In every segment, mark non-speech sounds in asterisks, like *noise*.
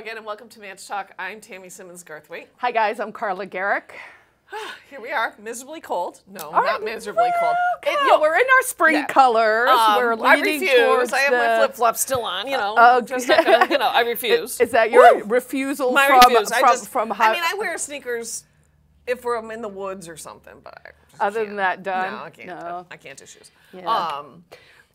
again, and welcome to Manch Talk. I'm Tammy Simmons Garthwaite. Hi guys, I'm Carla Gericke. *sighs* Here we are, miserably cold. No, not miserably cold. It- on, you know, we're in our spring yeah. colors. um, we're I refuse. I have the, my flip flops still on. You know, Oh, just not gonna, you know, I *laughs* refuse. Is that your Woo! refusal my from refuse? from I just, from I mean, I wear sneakers if we're I'm in the woods or something, but I just Other than can't. that, done? No, I can't. No. I can't do shoes. Yeah. Um,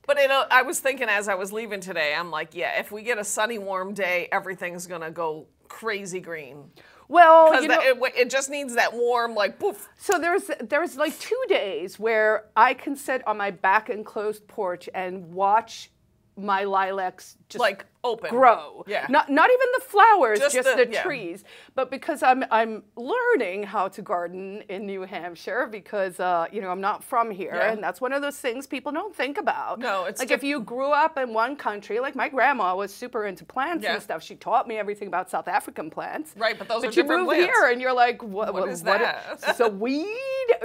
but you know, I was thinking as I was leaving today, I'm like, yeah, if we get a sunny, warm day, everything's gonna go crazy green. well, you know, it, it just needs that warm, like poof. so there's there's like two days where I can sit on my back enclosed porch and watch my lilacs just Like open. grow. Yeah. Not not even the flowers, Just just, the- the, yeah. trees. But because I'm I'm learning how to garden in New Hampshire because uh, you know I'm not from here, Yeah. and that's one of those things people don't think about. No, it's like if you grew up in one country, like my grandma was super into plants Yeah. and stuff. She taught me everything about South African plants. Right, but those but are you different move plants. here and you're like, what, What what is what- that? *laughs* It's a weed.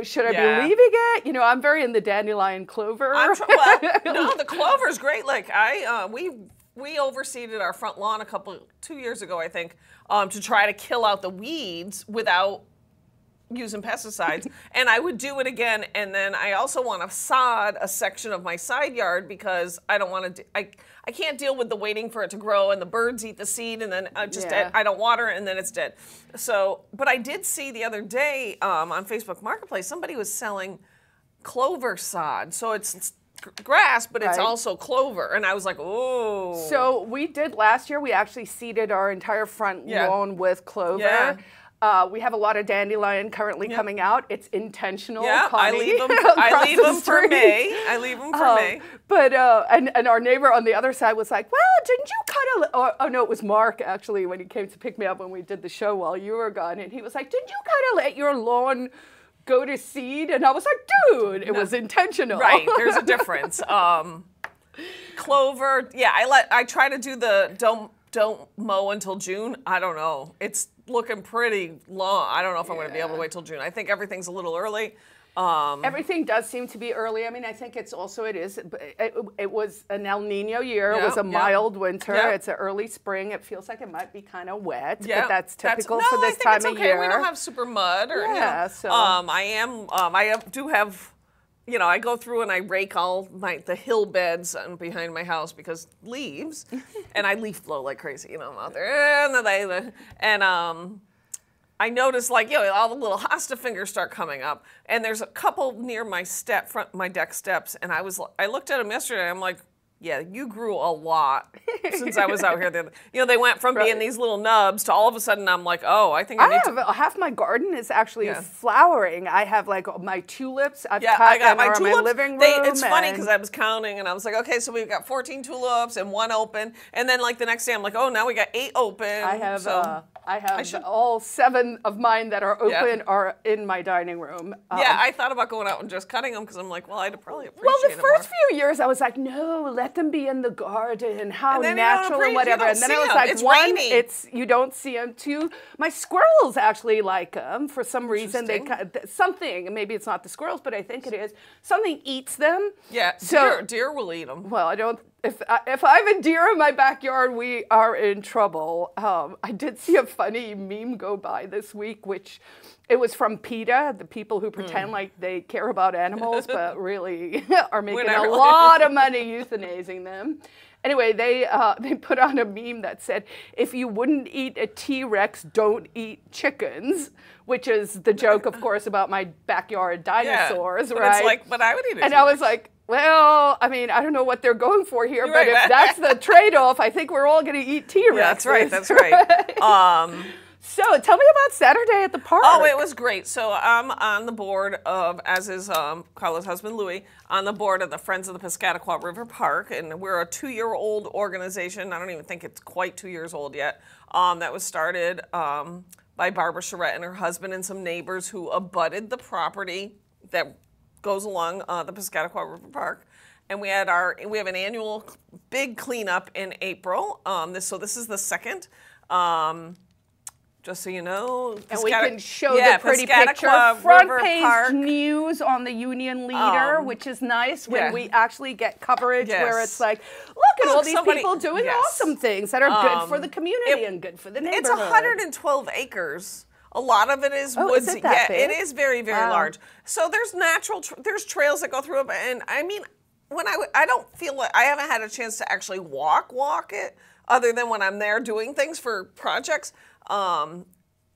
Should I be leaving it? You know, I'm very in the dandelion clover. Well, *laughs* no, the clover's great. Like I, uh, we we overseeded our front lawn a couple two years ago, I think, um, to try to kill out the weeds without using pesticides. *laughs* and I would do it again. And then I also want to sod a section of my side yard because I don't want to. I I can't deal with the waiting for it to grow and the birds eat the seed and then I just Yeah. I don't water it and then it's dead. So, but I did see the other day um, on Facebook Marketplace somebody was selling clover sod. So it's grass, but it's also clover. And I was like, oh. So we did last year. We actually seeded our entire front Yeah. lawn with clover. Yeah. Uh, we have a lot of dandelion currently Yeah. coming out. It's intentional. yeah, I leave them. *laughs* I leave the them for. May. I leave them for Um, May. But uh, and and our neighbor on the other side was like, "Well, didn't you cut a?" li-" Oh, oh no, it was Mark actually when he came to pick me up when we did the show while you were gone, and he was like, "Didn't you kind of let your lawn go to seed?" And I was like, "Dude, it was intentional." Right. There's a *laughs* difference. Um, clover. Yeah, I let. I try to do the don't don't mow until June. I don't know. It's looking pretty long. I don't know if I'm going to be able to wait till June. I think everything's a little early. Um, Everything does seem to be early. I mean, I think it's also it is. It, it was an El Nino year. it was a yeah. mild winter. Yeah. It's an early spring. It feels like it might be kind of wet, Yeah, but that's typical no, for this I think time it's of okay. year. We don't have super mud or you know. Yeah, so- Um, I am. Um, I have- do have. You know, I go through and I rake all my the hill beds and behind my house because leaves, *laughs* and I leaf blow like crazy. You know, I'm out there and then I, and um. I noticed like you know all the little hosta fingers start coming up, and there's a couple near my step front my deck steps, and I was I looked at them yesterday. I'm like, yeah, you grew a lot *laughs* since I was out here. The other- You know, they went from being these little nubs to all of a sudden I'm like, oh, I think I, I need have to. half my garden is actually Yeah. flowering. I have like my tulips. I've Yeah, cut I got my tulips. my living room. They, it's funny because I was counting and I was like, okay, so we've got 14 tulips and one open, and then like the next day I'm like, oh, now we got eight open. I have So, uh, I have should- all seven of mine that are Yeah. open are in my dining room. yeah, Um, I thought about going out and just cutting them because I'm like, well, I'd probably appreciate Well, the it first few years, I was like, no, let them be in the garden. How And then you don't natural and whatever. And then I was like, It's one, rainy. it's you don't see them. Two, my squirrels actually like them for some reason. They something maybe it's not the squirrels, but I think it is something eats them. Yeah, So deer, deer will eat them. well, I don't. If I, if I have a deer in my backyard, we are in trouble. Um, I did see a funny meme go by this week, which it was from PETA, the people who pretend Hmm. like they care about animals, but *laughs* really *laughs* are making a really. lot of money euthanizing them. Anyway, they uh, they put on a meme that said, "If you wouldn't eat a T Rex, don't eat chickens," which is the joke, of *laughs* course, about my backyard Yeah, dinosaurs, but right? It's like, but I would eat. And I was like, well, I mean, I don't know what they're going for here, You're but right. if *laughs* that's the trade-off, I think we're all going to eat T-Rex. yeah, that's right, that's right. *laughs* Um, So tell me about Saturday at the park. Oh, it was great. So I'm on the board of, as is um, Carla's husband Louis, on the board of the Friends of the Piscataquog River Park, and we're a two-year-old organization. I don't even think it's quite two years old yet. Um, that was started um, by Barbara Charette and her husband and some neighbors who abutted the property that goes along uh, the Piscataquog River Park. And we had our we have an annual big cleanup in April. Um, this so this is the second. Um, Just so you know, And we can show yeah, the pretty Piscataquog picture. Front River page Park. news on the Union Leader, Um, which is nice when yeah. we actually get coverage where it's like, look at all these somebody- people doing yes. awesome things that are good for Um, the community it- and good for the neighborhood. It's 112 acres. A lot of it is Oh, is woods. it that yeah, it big? is very, very Wow. large. So there's natural, tr- there's trails that go through it, and I mean, when I, w- I don't feel like I haven't had a chance to actually walk, walk it, other than when I'm there doing things for projects. Um,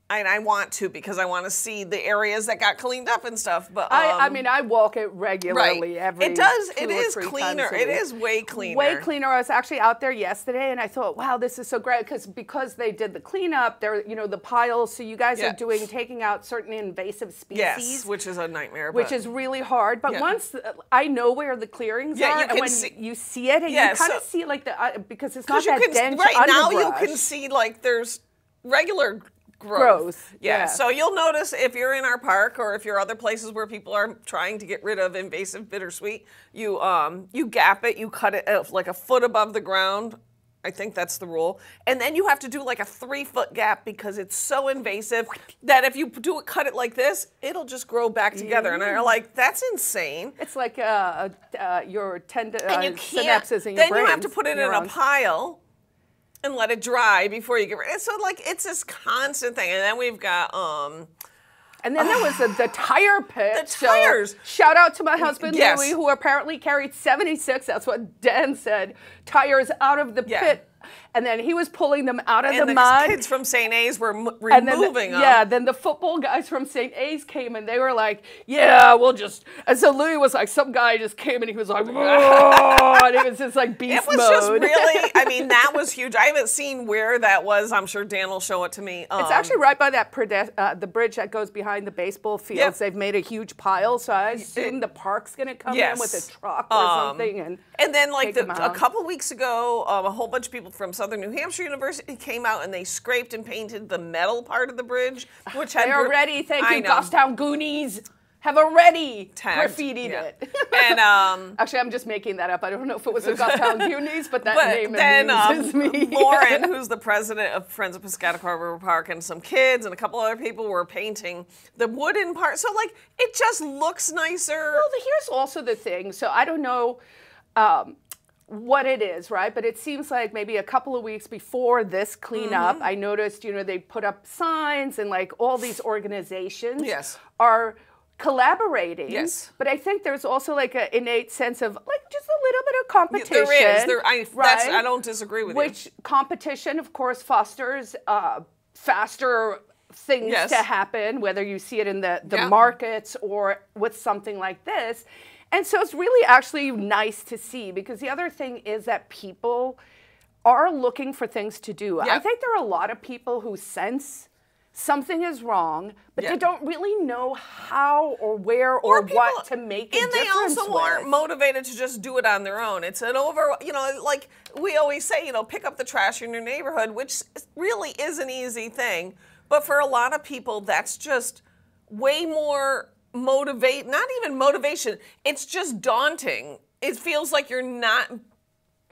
and I want to because I want to see the areas that got cleaned up and stuff. But um, I, I mean, I walk it right, regularly every. it does. It is cleaner. It is way cleaner. Way cleaner. I was actually out there yesterday, and I thought, wow, this is so great because because they did the cleanup. There, you know, the piles. So you guys Yeah. are doing taking out certain invasive species. Yes, which is a nightmare. which but- is really hard. But Yeah. once I know where the clearings Yeah, are, you and when see- you see it, and Yeah, you kind of so- see like the uh, because it's not that can dense right now you can see like there's regular growth. Growth, Yeah. yeah. So you'll notice if you're in our park or if you're other places where people are trying to get rid of invasive bittersweet, you um you gap it, you cut it uh, like a foot above the ground. I think that's the rule. And then you have to do like a three foot gap because it's so invasive that if you do it, cut it like this, it'll just grow back together. And I'm like, that's insane. It's like uh, uh, your tendon uh, you synapses in your brain. then you have to put it in a pile and let it dry before you get rid. So like it's this constant thing, and then we've got um. And then there was the, the tire *sighs* pit. The So tires. shout out to my husband Yes. Louis, who apparently carried 76. That's what Dan said. Tires out of the Yeah. pit, and then he was pulling them out of And the, the mud. kids from St. A's were m- then the- removing them. yeah, then the football guys from St. A's came and they were like, "Yeah, we'll just." And so Louis was like, "Some guy just came and he was like, and it was just like beast It was mode. just really, I *laughs* mean, that was huge. I haven't seen where that was. I'm sure Dan will show it to me. Um, It's actually right by that prede- uh, the bridge that goes behind the baseball fields. Yep. They've made a huge pile, so I assume the park's going to come in with a truck or Um, something. And And then, like the, a couple weeks ago, um, a whole bunch of people from Southern New Hampshire University came out and they scraped and painted the metal part of the bridge, *sighs* which had they already, thank I you, know. Goffstown Goonies, have already Tagged, graffitied yeah. it. *laughs* And um, *laughs* Actually, I'm just making that up. I don't know if it was the Goffstown *laughs* Goonies, but that but name then um, me. Lauren, who's the president of Friends of Piscataquog River Park, and some kids and a couple other people were painting the wooden part. So like it just looks nicer. Well, here's also the thing. So I don't know um, what it is, right? But it seems like maybe a couple of weeks before this cleanup, Mm-hmm. I noticed, you know, they put up signs and like all these organizations Yes. are collaborating. Yes. But I think there's also like an innate sense of like just a little bit of competition. there is. There, I, that's, right? I don't disagree with you. Which competition, of course, fosters uh, faster things Yes. to happen, whether you see it in the, the Yeah. markets or with something like this. And so it's really actually nice to see because the other thing is that people are looking for things to do. I think there are a lot of people who sense something is wrong, but Yeah. they don't really know how or where or, people- what to make a and they also with. aren't motivated to just do it on their own it's an over you know like we always say you know pick up the trash in your neighborhood which really is an easy thing but for a lot of people that's just way more motivate not even motivation it's just daunting. It feels like you're not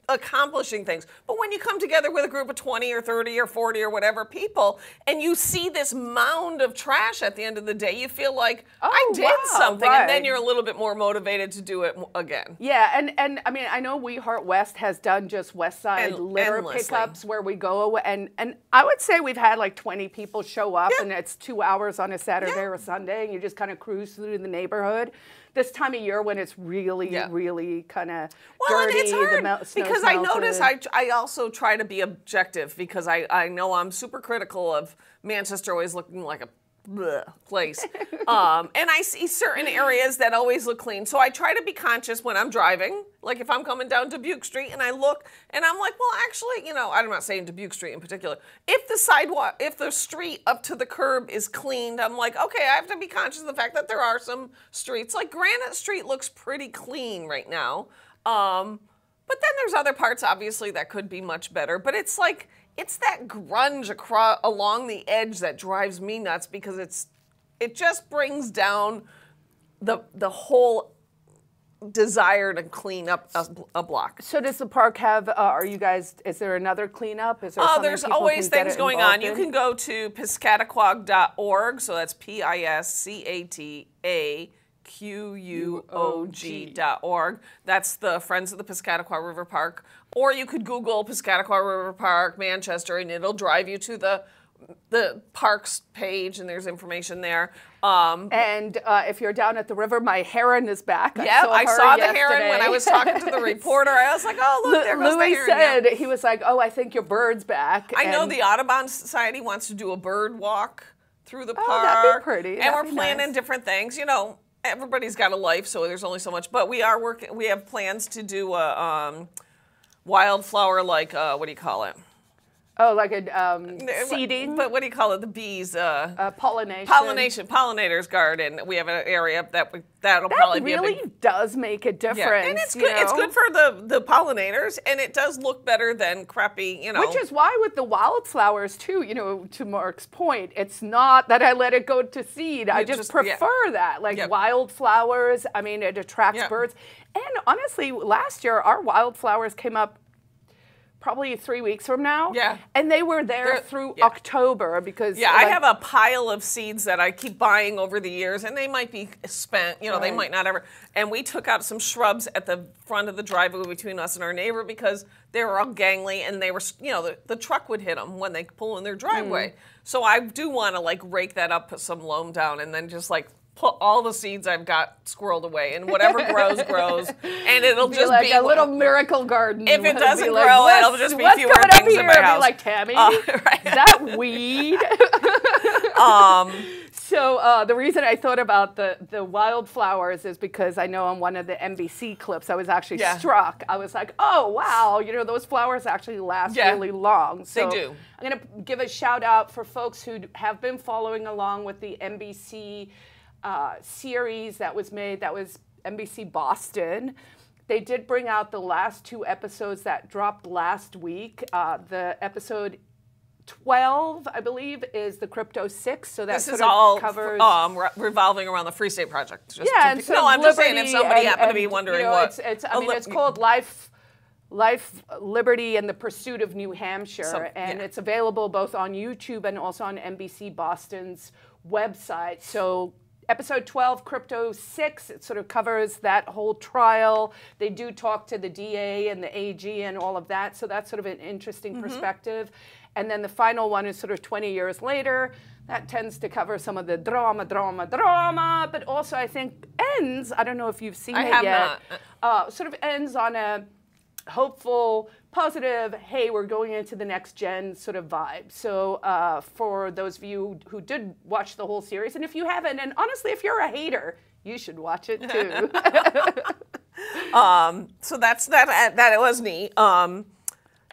accomplishing things. But when you come together with a group of 20 or 30 or 40 or whatever people and you see this mound of trash at the end of the day, you feel like I Oh, did wow, something and then you're a little bit more motivated to do it again. Yeah, and and I mean, I know We Heart West has done just West Side En- litter endlessly. pickups where we go and and I would say we've had like 20 people show up Yeah. and it's 2 hours on a Saturday Yeah. or Sunday and you just kind of cruise through the neighborhood. This time of year when it's really Yeah. really kind of Well, dirty, it's hard the mel- snow's because I notice. I, I also try to be objective because I, I know I'm super critical of Manchester always looking like a place. *laughs* um, and I see certain areas that always look clean. So I try to be conscious when I'm driving. Like if I'm coming down Dubuque Street and I look and I'm like, well, actually, you know, I'm not saying Dubuque Street in particular. If the sidewalk, if the street up to the curb is cleaned, I'm like, okay, I have to be conscious of the fact that there are some streets. Like Granite Street looks pretty clean right now. Um, but then there's other parts, obviously, that could be much better. But it's like it's that grunge across along the edge that drives me nuts because it's it just brings down the the whole desire to clean up a, a block. So does the park have? Uh, are you guys? Is there another cleanup? Is there? Oh, there's always things going on. involved You can go to piscataquog.org. So that's P I S C A T A Q U O G dot org. That's the Friends of the Piscataquog River Park. Or you could Google Piscataquog River Park, Manchester, and it'll drive you to the the parks page, and there's information there. Um, And uh, if you're down at the river, my heron is back. yeah, saw I saw the heron when I was talking to the *laughs* reporter. I was like, oh, look, there goes the Louis. Yeah. said he was like, "Oh, I think your bird's back." I know the Audubon Society wants to do a bird walk through the Oh, park. that'd be pretty. And That'd we're planning nice. different things. You know, everybody's got a life, so there's only so much. But we are working. We have plans to do a um, wildflower, like uh, what do you call it? Oh, like a um, seeding, But what do you call it? The bees. Uh, uh, pollination. pollination, pollinators garden. We have an area that we, that'll That probably really be a big. does make a difference. Yeah. And it's good. It's good for the the pollinators, and it does look better than crappy. You know, Which is why with the wildflowers too, you know, to Mark's point, it's not that I let it go to seed. I You just, just- yeah. prefer that. Like wildflowers, I mean, it attracts Yeah. birds. And honestly, last year our wildflowers came up probably three weeks from now. Yeah. And they were there They're- through yeah. October because Yeah, I have a pile of seeds that I keep buying over the years, and they might be spent. You know, they might not ever. And we took out some shrubs at the front of the driveway between us and our neighbor because they were all gangly, and they were, you know, the, the truck would hit them when they pull in their driveway. Mm. So I do want to like rake that up, put some loam down, and then just like put all the seeds I've got squirreled away, and whatever grows grows, and it'll *laughs* be just like be a little miracle garden. If it doesn't like, grow, it'll just be fewer things up in here? my I'll be house. like Tammy, Uh, *laughs* right. that weed? *laughs* um, So uh, the reason I thought about the the wildflowers is because I know on one of the NBC clips I was actually Yeah. struck. I was like, oh wow, you know those flowers actually last Yeah. really long. So do. I'm gonna give a shout out for folks who have been following along with the NBC uh, series that was made. That was NBC Boston. They did bring out the last two episodes that dropped last week. Uh, the episode 12, I believe, is the Crypto 6. So that This sort is all covers. um, re- revolving around the Free State Project. Just yeah, to and sort no, I'm just saying if somebody and- happened to be wondering you know, what. It's, it's, I mean, it's called Life. Life, Liberty, and the Pursuit of New Hampshire, Some- and yeah. it's available both on YouTube and also on NBC Boston's website. So, episode 12, Crypto 6, it sort of covers that whole trial. They do talk to the DA and the AG and all of that, so that's sort of an interesting Mm-hmm. perspective. And then the final one is sort of 20 years later. That tends to cover some of the drama, drama, drama, but also I think ends. I don't know if you've seen I it yet. Uh, sort of ends on a hopeful, positive, hey, we're going into the next gen sort of vibe. So uh, for those of you who did watch the whole series, and if you haven't, and honestly, if you're a hater, you should watch it too. *laughs* so that's that. That it was neat. Um,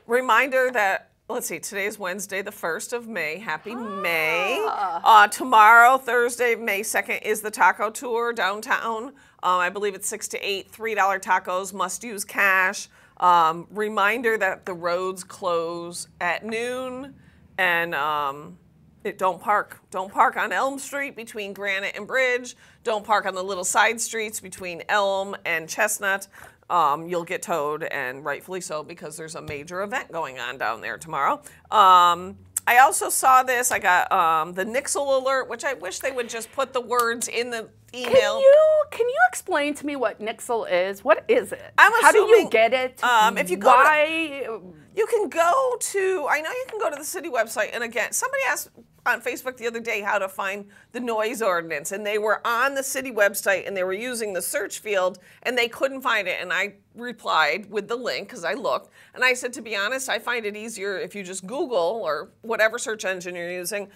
reminder that. Let's see. Today's Wednesday, the first of May. Happy May. Uh, tomorrow, Thursday, May second, is the taco tour downtown. Um, I believe it's six to eight. Three dollar tacos. Must use cash. Um, reminder that the roads close at noon, and um, it, don't park. Don't park on Elm Street between Granite and Bridge. Don't park on the little side streets between Elm and Chestnut. Um, you'll get towed, and rightfully so, because there's a major event going on down there tomorrow. Um, I also saw this. I got um, the Nixle alert, which I wish they would just put the words in the email. Can you can you explain to me what Nixle is? What is it? I'm How do you get it? um, if you go to- You can go to, I know you can go to the city website. And again, somebody asked on Facebook the other day how to find the noise ordinance. And they were on the city website and they were using the search field and they couldn't find it. And I replied with the link because I looked. And I said, to be honest, I find it easier if you just Google or whatever search engine you're using.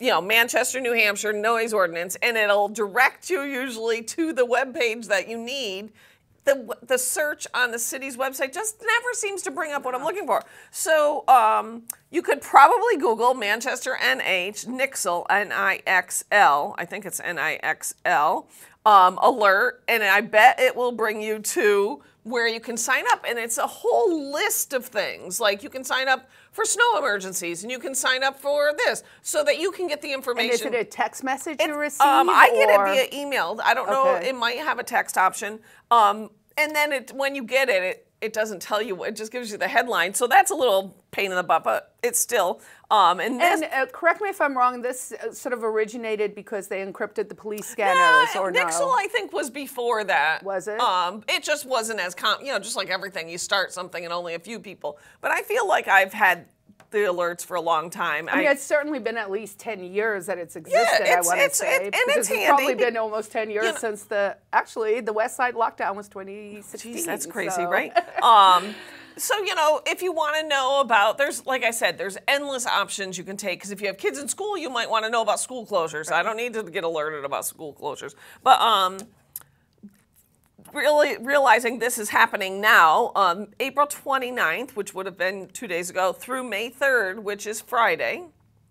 You know, Manchester, New Hampshire noise ordinance, and it'll direct you usually to the web page that you need the the search on the city's website just never seems to bring up what I'm looking for. So um, you could probably Google Manchester NH Nixle N I X L. I think it's N I X L um, alert, and I bet it will bring you to where you can sign up and it's a whole list of things like you can sign up for snow emergencies and you can sign up for this so that you can get the information And is it a text message you receive? um, I get it via email. I don't know. It might have a text option. Um, and then it, when you get it, it, it doesn't tell you. It just gives you the headline. So that's a little pain in the butt, but it's still. Um, and And uh, correct me if I'm wrong. This uh, sort of originated because they encrypted the police scanners, or Nixle, no? I think, was before that. Was it? Um, it just wasn't as com. You know, just like everything, you start something and only a few people. But I feel like I've had the alerts for a long time. I mean, it's certainly been at least 10 years that it's existed, I it's- want to say. it- and it's it's probably been almost 10 years know- since the, actually, the West Side lockdown was 2016. Jeez, that's crazy, so- right? *laughs* Um, so you know, if you want to know about, there's like I said, there's endless options you can take. Because if you have kids in school, you might want to know about school closures. I don't need to get alerted about school closures, but um, really realizing this is happening now, um, April 29th, which would have been two days ago, through May 3rd, which is Friday.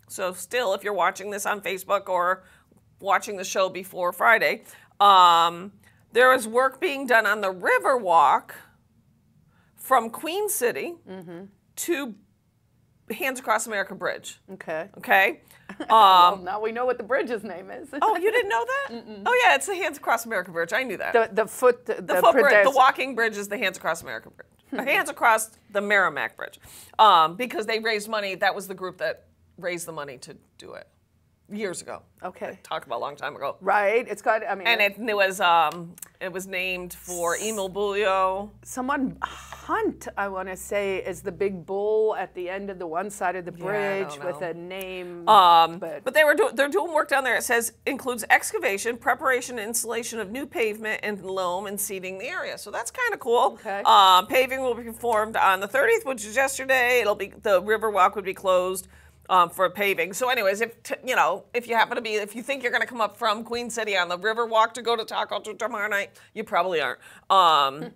So still, if you're watching this on Facebook or watching the show before Friday, um, there is work being done on the Riverwalk from Queen City to Hands Across America Bridge. Okay. Okay. *laughs* well, now we know what the bridge's name is. Oh, you didn't know that? *laughs* Oh yeah, it's the Hands Across America Bridge. I knew that. the, the foot, the, the footbridge, the walking bridge is the Hands Across America Bridge. *laughs* The Hands Across the Merrimack Bridge, um, because they raised money. That was the group that raised the money to do it years ago. Okay. Talk about a long time ago. Right. It's got, I mean, And it, it was um, it was named for Emil Bulio. someone Hunt, I want to say, is the big bull at the end of the one side of the bridge don't with a name. Um, but, But they were do- they're doing work down there. It says includes excavation, preparation, and installation of new pavement and loam and seeding the area. So that's kind of cool. Okay. Um, paving will be performed on the 30th, which is yesterday. It'll be the river walk would be closed. Um, for paving. So, anyways, if t- you know, if you happen to be, if you think you're going to come up from Queen City on the river walk to go to Taco to tomorrow night, you probably aren't. Um,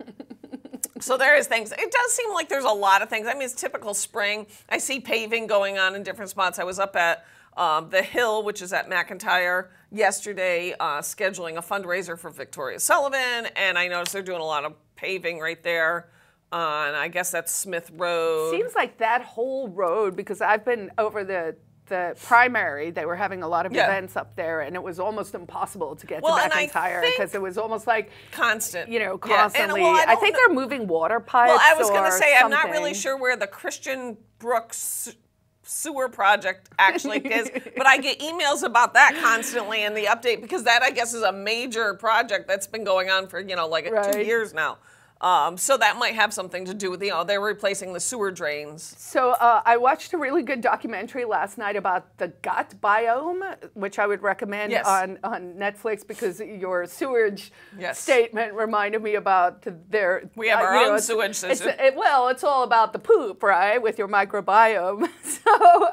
*laughs* so there is things. It does seem like there's a lot of things. I mean, it's typical spring. I see paving going on in different spots. I was up at um, the Hill, which is at McIntyre, yesterday, uh, scheduling a fundraiser for Victoria Sullivan, and I noticed they're doing a lot of paving right there on, I guess that's Smith Road. seems like that whole road because I've been over the the primary. They were having a lot of Yeah. events up there, and it was almost impossible to get Well, to McIntyre because it was almost like constant. you know Yeah, and, constantly. well, I, don't think know- they're moving water pipes. Well, I was going to say I'm not really sure where the Christian Brooks sewer project actually *laughs* is, but I get emails about that constantly and the update because that I guess is a major project that's been going on for you know like two years now. Um, so that might have something to do with you know they're replacing the sewer drains. So uh, I watched a really good documentary last night about the gut biome, which I would recommend Yes. on, on Netflix because your sewage Yes. statement reminded me about their. We have uh, our know, own it's- sewage it's- system. it- well, it's all about the poop, right, with your microbiome. *laughs* so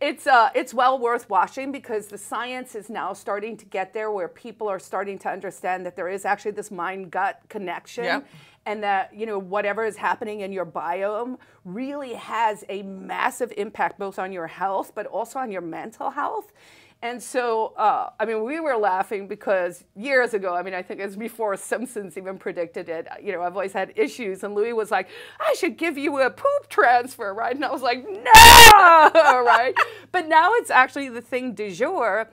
it's uh, it's well worth watching because the science is now starting to get there, where people are starting to understand that there is actually this mind gut connection Yep. And that you know whatever is happening in your biome really has a massive impact both on your health but also on your mental health. And so uh, i mean we were laughing because years ago i mean i think it's before simpsons even predicted it you know i've always had issues and louis was like i should give you a poop transfer right? And i was like no! *laughs* Right? But now it's actually the thing du jour.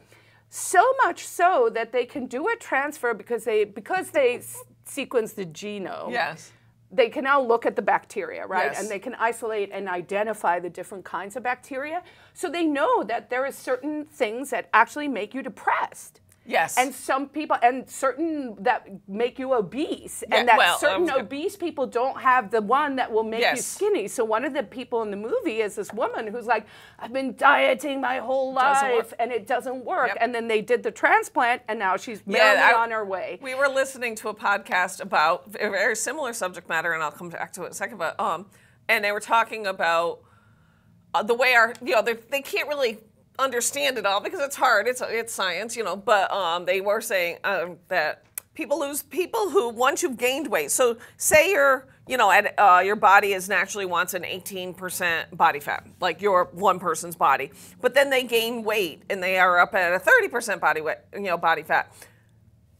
So much so that they can do a transfer because they because they sequence the genome Yes. they can now look at the bacteria, right? Yes. And they can isolate and identify the different kinds of bacteria. So they know that there are certain things that actually make you depressed. Yes. And some people, and certain that make you obese, Yeah, and that well, certain um, obese people don't have the one that will make you skinny. So one of the people in the movie is this woman who's like, I've been dieting my whole life, and it doesn't work. Yep. And then they did the transplant, and now she's Yeah, I- on her way. We were listening to a podcast about a very similar subject matter, and I'll come back to it in a second. But um, and they were talking about uh, the way our you know they can't really understand it all because it's hard. It's it's science, you know. But um, they were saying um, that people lose people who once you've gained weight. So say you're you know at uh, your body is naturally wants an 18% body fat, like your one person's body, but then they gain weight and they are up at a 30% body weight, you know, body fat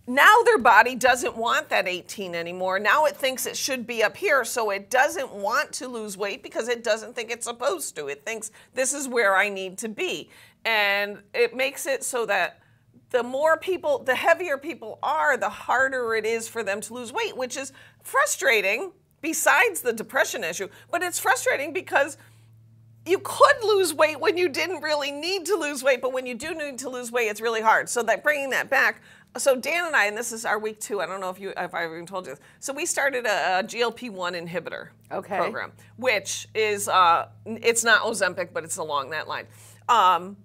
now their body doesn't want that 18 anymore. Now it thinks it should be up here, so it doesn't want to lose weight because it doesn't think it's supposed to. It thinks this is where I need to be. And it makes it so that the more people, the heavier people are, the harder it is for them to lose weight, which is frustrating besides the depression issue. But it's frustrating because you could lose weight when you didn't really need to lose weight, but when you do need to lose weight, it's really hard. So that bringing that back, so Dan and I, and this is our week two. I don't know if you, if I even told you. This. So we started a, a GLP-1 inhibitor Okay. program, which is uh, it's not Ozempic, but it's along that line. Um,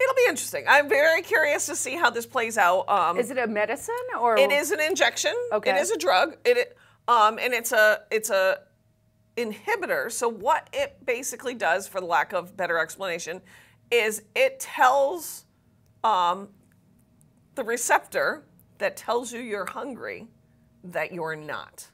it'll be interesting. I'm very curious to see how this plays out. Um, Is it a medicine or? it is an injection. Okay. It is a drug. It um, and it's a it's a inhibitor. So what it basically does, for the lack of better explanation, is it tells um, the receptor that tells you you're hungry that you're not.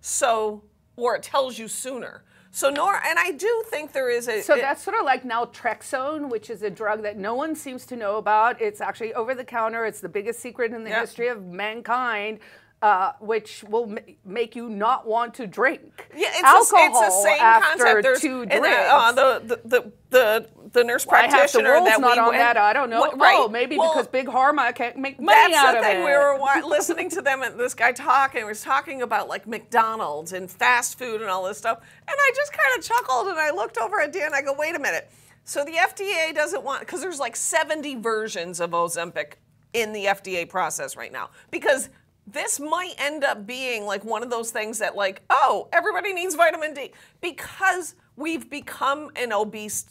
So or it tells you sooner. So Nora, and I do think there is a So it- that's sort of like naltrexone, which is a drug that no one seems to know about. It's actually over the counter. It's the biggest secret in the history of mankind, uh, which will ma- make you not want to drink Yeah, it's alcohol the, it's the same after concept. There's two drinks. the, uh, the, the, the, the, nurse I have the practitioner rules that not we on went- that. I don't know. What- Well, right. maybe Well, because Big Pharma can't make money out of it. We were *laughs* listening to them and this guy talk, and he was talking about like McDonald's and fast food and all this stuff. And I just kind of chuckled and I looked over at Dan. I go, wait a minute. So the FDA doesn't want because there's like 70 versions of Ozempic in the FDA process right now because this might end up being like one of those things that like oh everybody needs vitamin D because we've become an obese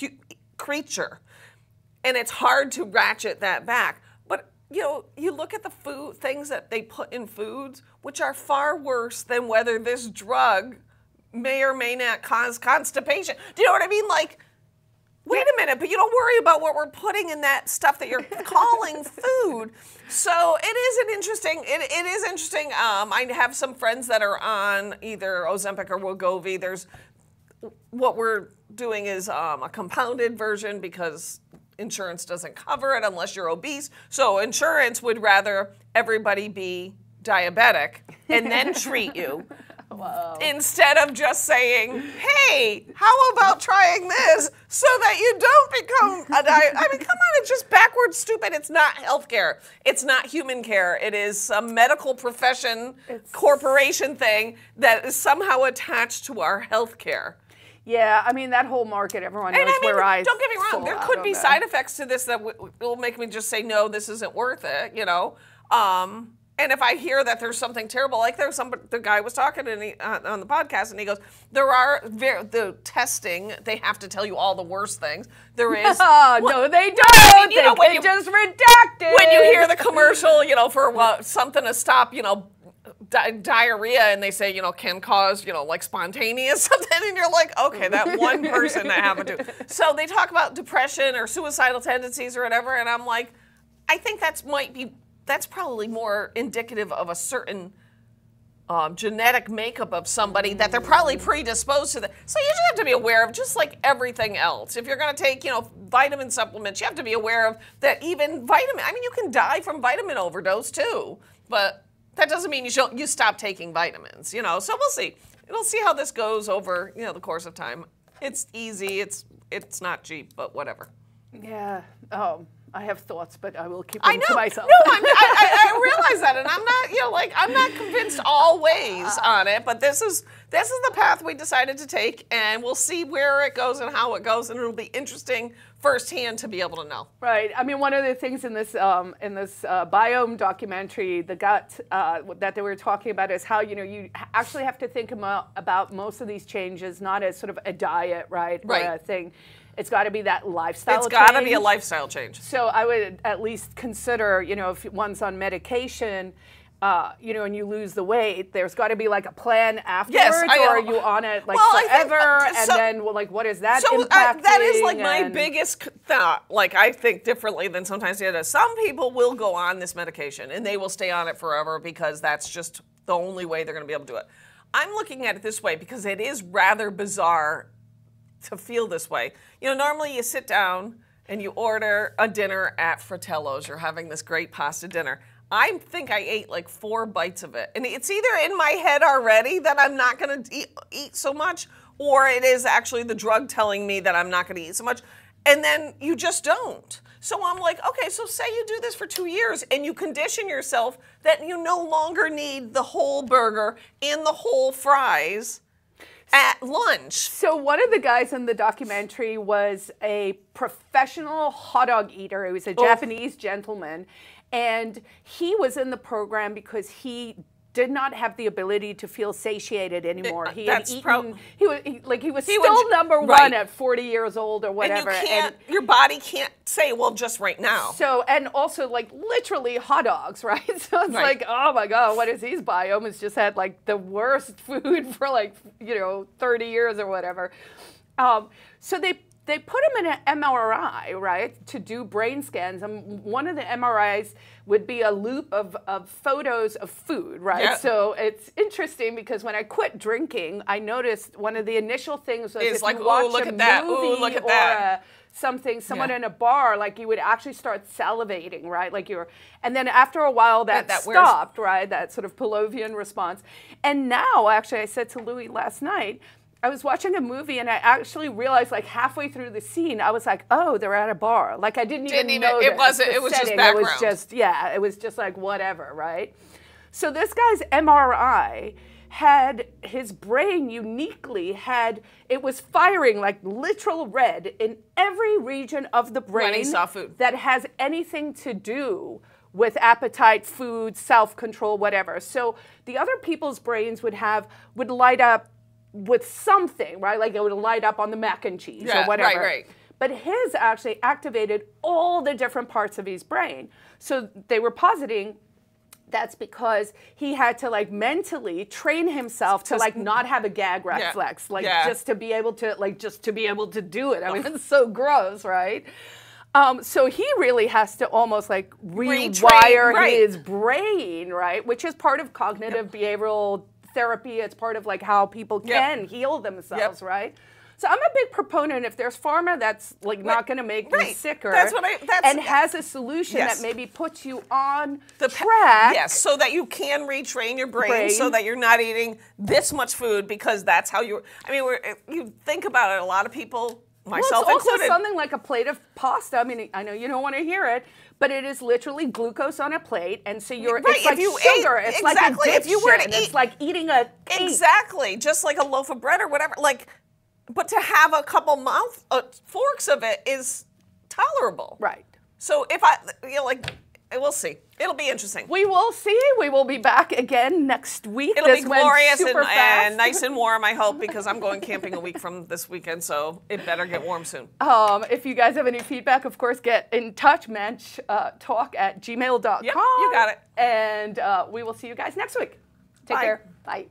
hu- creature and it's hard to ratchet that back. But you know, you look at the food things that they put in foods, which are far worse than whether this drug may or may not cause constipation. Do you know what I mean? Like, wait a minute, but you don't worry about what we're putting in that stuff that you're *laughs* calling food. So it is an interesting. It, it is interesting. Um, I have some friends that are on either Ozempic or Wegovy. There's what we're doing is um, a compounded version because insurance doesn't cover it unless you're obese. So insurance would rather everybody be diabetic and then *laughs* treat you. Instead of just saying, "Hey, how about trying this so that you don't become a diet?" I mean, come on, it's just backwards stupid. It's not healthcare. It's not human care. It is a medical profession corporation thing that is somehow attached to our healthcare. yeah, I mean that whole market, everyone knows And I mean, where I don't get me wrong. There could be that. side effects to this that w- will make me just say no. This isn't worth it. You know. Um, and if I hear that there's something terrible, like there's some, the guy was talking and he, uh, on the podcast, and he goes, "There are ver- the testing. They have to tell you all the worst things. There is *laughs* Oh, What- no, they don't. I mean, you they know, when you- just redact it. when you hear the commercial, you know, for something to stop, you know, di- diarrhea, and they say, you know, can cause, you know, like spontaneous *laughs* something, and you're like, okay, that one person that happened to. *laughs* So they talk about depression or suicidal tendencies or whatever, and I'm like, I think that's might be that's probably more indicative of a certain. Um, genetic makeup of somebody that they're probably predisposed to that. So you just have to be aware of, just like everything else. If you're going to take, you know, vitamin supplements, you have to be aware of that. Even vitamin, I mean, you can die from vitamin overdose too, but that doesn't mean you should you stop taking vitamins. You know, so we'll see. We'll see how this goes over, you know, the course of time. It's easy. It's it's not cheap, but whatever. Yeah. Um, I have thoughts, but I will keep them I know. to myself. No, I'm, I, I, I realize that, and I'm not, you know, like I'm not convinced always on it. But this is this is the path we decided to take, and we'll see where it goes and how it goes, and it'll be interesting firsthand to be able to know. Right. I mean, one of the things in this um, in this uh, biome documentary, the gut uh, that they were talking about is how you know you actually have to think about, about most of these changes not as sort of a diet, right, Right. or a thing. It's got to be that lifestyle. It's got to be a lifestyle change. So I would at least consider, you know, if one's on medication, uh, you know, and you lose the weight, there's got to be like a plan afterwards, I or are you on it like Well, I think, forever? uh, and then, well, like, what is that So uh, impacting? that is like my biggest thought. Like I think differently than sometimes the others. Some people will go on this medication and they will stay on it forever because that's just the only way they're going to be able to do it. I'm looking at it this way because it is rather bizarre to feel this way. You know, normally you sit down and you order a dinner at Fratello's. You're having this great pasta dinner. I think I ate like four bites of it. And it's either in my head already that I'm not going to eat, eat so much, or it is actually the drug telling me that I'm not going to eat so much. And then you just don't. So I'm like, okay, so say you do this for two years and you condition yourself that you no longer need the whole burger and the whole fries at lunch. So one of the guys in the documentary was a professional hot dog eater. He was a oh. Japanese gentleman, and he was in the program because he did not have the ability to feel satiated anymore. He had eaten. prob- he was he, like he was He still would- number right. one at 40 years old or And whatever. you can't, your body can't say, well, just right now. So and also like literally hot dogs, *laughs* right? So it's Right. like, oh my god, what is his biome? Has just had like the worst *laughs* food for like you know 30 years or whatever. Um, so they they put him in an MRI, right, to do brain scans, and one of the MRIs would be a loop of, of photos of food, right? Yeah. So it's interesting because when I quit drinking, I noticed one of the initial things was It's if like, you watch look a at that. Ooh, movie look at or that." a something someone Yeah. in a bar like you would actually start salivating right like you're and then after a while that, that wears- stopped right that sort of Pavlovian response and now actually I said to Louis last night I was watching a movie and I actually realized like halfway through the scene I was like oh they're at a bar like I didn't, Didn't even even- know it wasn't- it was just it was just yeah it was just like whatever right so this guy's MRI had his brain uniquely had it was firing like literal red in every region of the brain he saw food. that has anything to do with appetite, food, self-control, whatever. So the other people's brains would have would light up with something, right? Like it would light up on the mac and cheese Yeah, or whatever. right, right. But his actually activated all the different parts of his brain. So they were positing that's because he had to like mentally train himself to like not have a gag reflex, like Yeah. just to be able to like just to be able to do it. I mean, it's so gross, right? Um, so he really has to almost like Retrain, rewire right. his brain, right? Which is part of cognitive behavioral therapy. It's part of like how people Yep. can heal themselves, right? So I'm a big proponent if there's pharma that's like not going to make you right. sicker That's what I- that's- and has a solution Yes. that maybe puts you on the track. Yes, so that you can retrain your brain, so that you're not eating this much food because that's how you. I mean, we're, you think about it. A lot of people, Well, myself it's also something like a plate of pasta. I mean, I know you don't want to hear it, but it is literally glucose on a plate, and so you're Right, it's like if you ate- sugar. it's exactly, like if you were to eat- it's like eating a cake. exactly just like a loaf of bread or whatever. Like, but to have a couple mouth uh, forks of it is tolerable. Right. So if I, you know, like, we'll see. It'll be interesting. We will see. We will be back again next week. It'll This be glorious and, and *laughs* nice and warm, I hope, because I'm going camping a week from this weekend, so it better get warm soon. Um, if you guys have any feedback, of course, get in touch, manch uh, talk at gmail.com. Yep, you got it. And uh, we will see you guys next week. Take Bye. care. Bye.